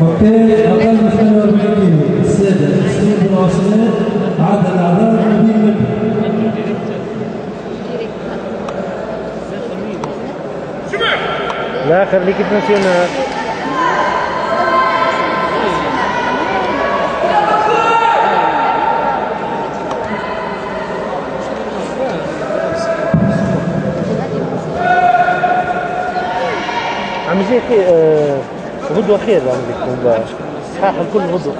أوكي أقل من 48 كيلو السادة السيد العاصمات عدد الاعضاء نبيل مكي لا خليك في ناسيونال عم خير آه، غدوة خير بيكون صحاح الكل غدوة.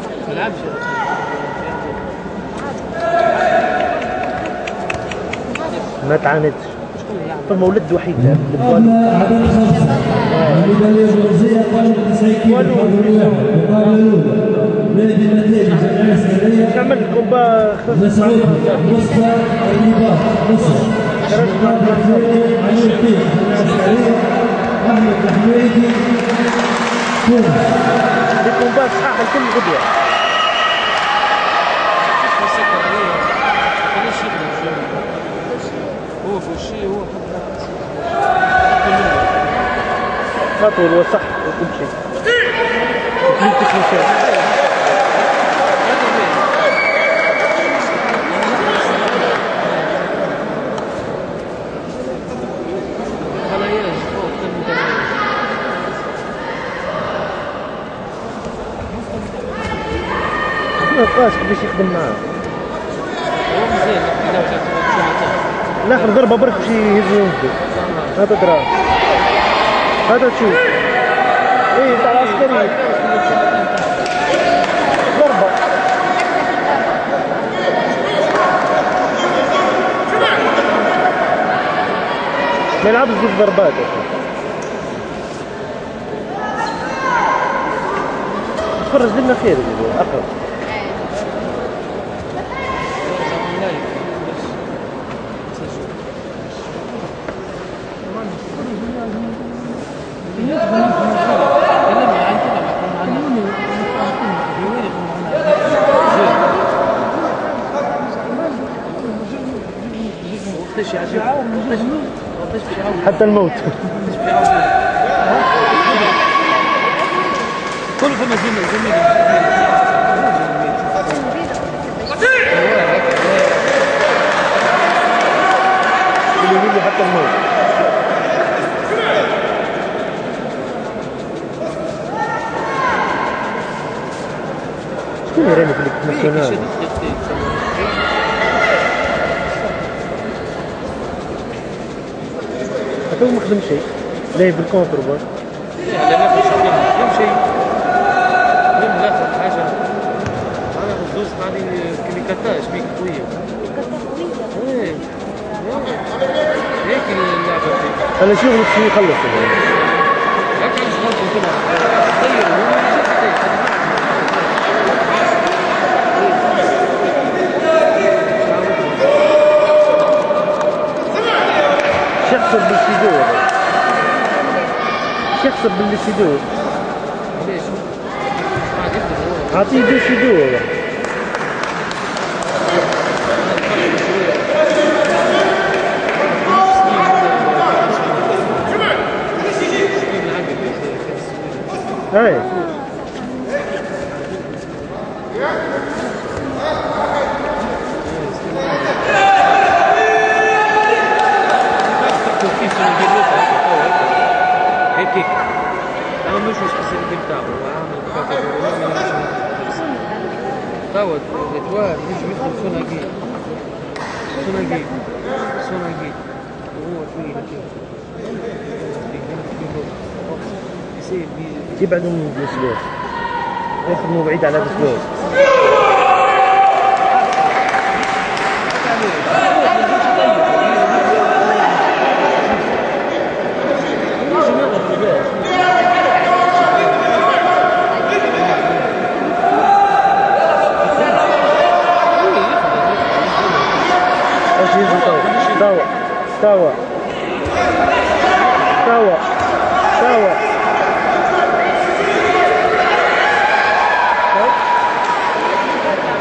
ما تعاندش. فما ولد وحيد. قبل عدد خمسة الميداليه البرونزيه أقل من 90 كيلو مقابل واحد المقابله الاولى نادي النتائج الجمعيه السنيه نعمل كومبا تونس الكومبا صحاح الكل هو هو خاطر هو صح وكل شيء. ما بقاش باش يخدم معاه. هو مزيان لا لا الآخر ضربة برك باش يهز ينزل هذا درا هذا تشوف إيه تاع العسكري ضربة. ما يلعبش زوج ضربات. تفرج لنا خير أقرب. حتى الموت. كل فما زميل حتى الموت شكون راني في الانترناسيونال حتى هو ما خدم شيء. لا بالكونتر بار لا لا مش اليوم شيء. اليوم لا حاجة. أنا الدوز هذه كيميكاتاج بيك قويه إيه. هيك اللعبة فيك أنا شغل باش يخلص؟ هيك تخلصوا كلها flexibility diyor. Hatice'si diyor. Hey. Hey. مش سبيسياليتي بتاعه هو عامل توا الاتوار نجم يدخل سوناجي سوناجي سوناجي وهو طويل كده تبعدوا من الفلوس يخدموا بعيد على الفلوس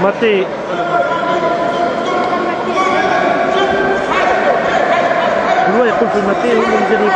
ಮತ್ತೆ Dua ya é mati, ini jadi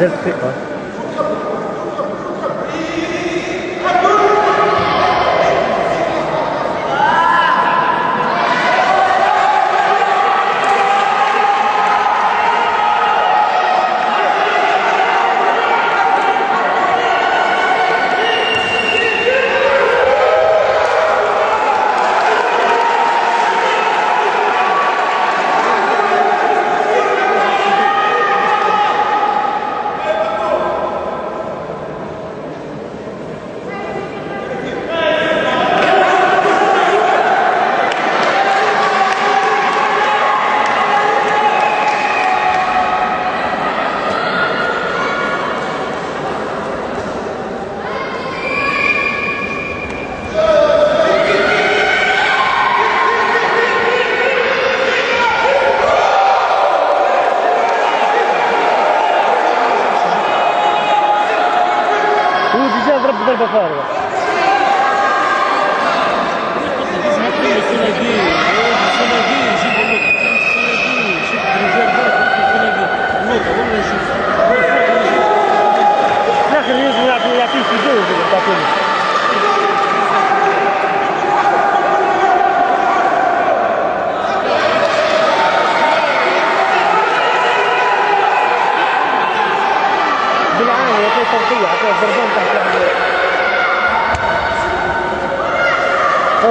Just click one. Нельзя драться до Бахарова. Нахрен, я пить не делаю, как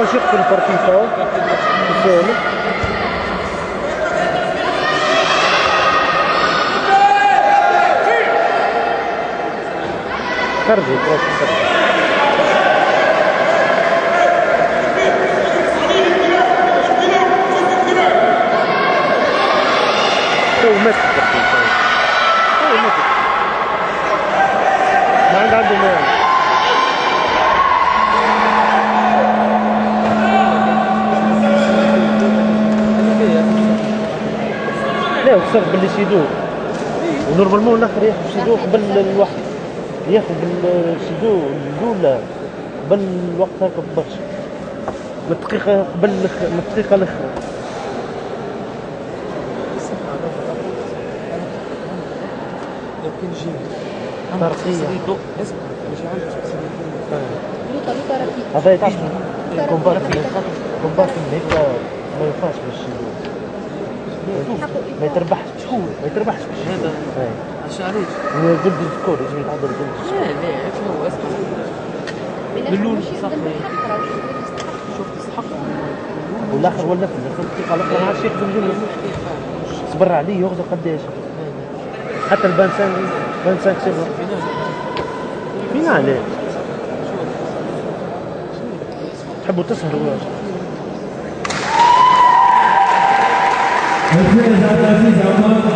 nostalgico del partito, diciamo. Cardi, prossimo partito. Poi un metro partito. Poi un metro partito. وصرت باللي سيدو ونورمالمون الآخر ياخذ سيدو قبل الوقت. ياخذ بالسيدو الأولى قبل الوقت هكا برشا من الدقيقة قبل من الدقيقة الأخرى هذا تعرف كومبارتي كومبارتي هيك ما ينفعش باش ما يتربحش شكون؟ ما يتربحش هذا. عشان عروس هو ضد السكور لازم يتعدل ضد السكور لا لا هو اسمع باللول شفت تستحق والآخر ولا في الآخر الدقيقه الأخرى ما عادش يخدم جمله صبر عليه ياخذ قداش. حتى البانسان بانسان كسبها فين عليه تحبوا تسهروا Okul ezanlarını yapmak